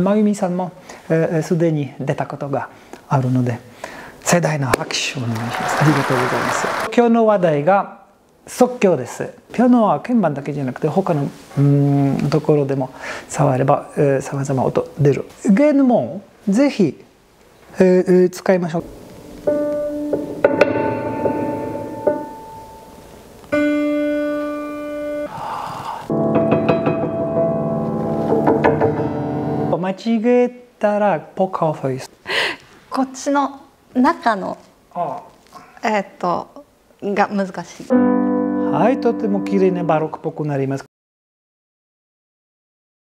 真由美さんもすで、に出たことがあるので盛大な拍手をお願いしますありがとうございます今日の話題が即興ですピアノは鍵盤だけじゃなくて他のうんところでも触ればさまざま音出るゲームもぜひ、えー、使いましょう間違えたらポカーフェイス。こっちの中のえっとが難しい。はいとても綺麗なバロックっぽくなります